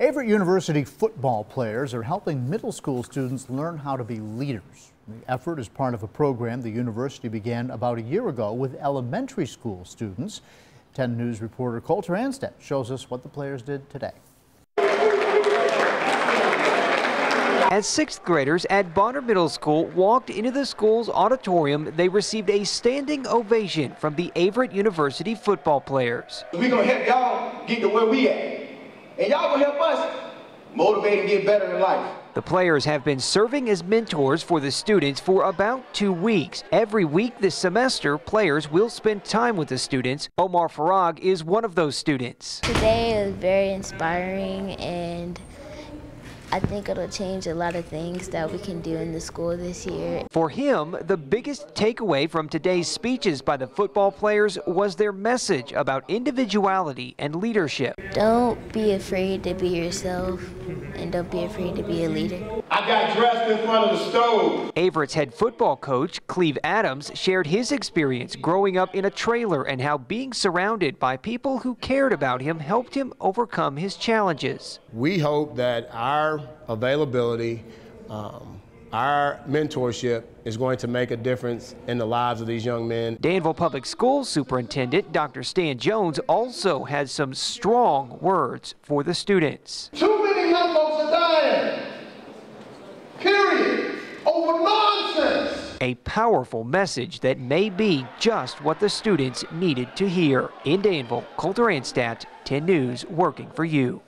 Averett University football players are helping middle school students learn how to be leaders. The effort is part of a program the university began about a year ago with elementary school students. 10 News reporter Colter Anstead shows us what the players did today. As sixth graders at Bonner Middle School walked into the school's auditorium, they received a standing ovation from the Averett University football players. We're going to help y'all get to where we at. And y'all going to help us motivate and get better in life. The players have been serving as mentors for the students for about two weeks. Every week this semester, players will spend time with the students. Omar Farag is one of those students. Today is very inspiring and I think it'll change a lot of things that we can do in the school this year. For him, the biggest takeaway from today's speeches by the football players was their message about individuality and leadership. Don't be afraid to be yourself and don't be afraid to be a leader. I got dressed in front of the stove. Averett's head football coach, Cleve Adams, shared his experience growing up in a trailer and how being surrounded by people who cared about him helped him overcome his challenges. We hope that our availability, um, our mentorship is going to make a difference in the lives of these young men. Danville Public Schools Superintendent Dr. Stan Jones also has some strong words for the students. Too many young folks are dying. Period. Over nonsense. A powerful message that may be just what the students needed to hear. In Danville, Colter Anstadt, 10 News, working for you.